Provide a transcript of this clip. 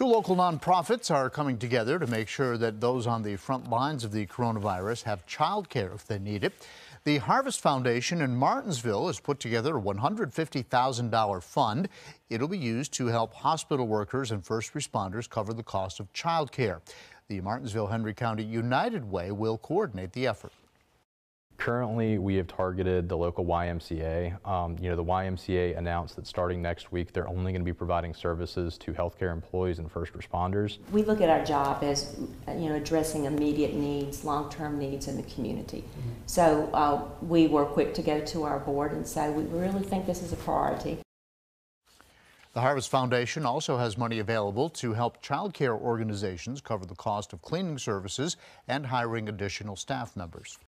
Two local nonprofits are coming together to make sure that those on the front lines of the coronavirus have child care if they need it. The Harvest Foundation in Martinsville has put together a $150,000 fund. It'll be used to help hospital workers and first responders cover the cost of child care. The Martinsville Henry County United Way will coordinate the effort. Currently, we have targeted the local YMCA. Um, you know, the YMCA announced that starting next week, they're only going to be providing services to healthcare employees and first responders. We look at our job as, you know, addressing immediate needs, long-term needs in the community. Mm-hmm. So uh, we were quick to go to our board and say we really think this is a priority. The Harvest Foundation also has money available to help childcare organizations cover the cost of cleaning services and hiring additional staff members.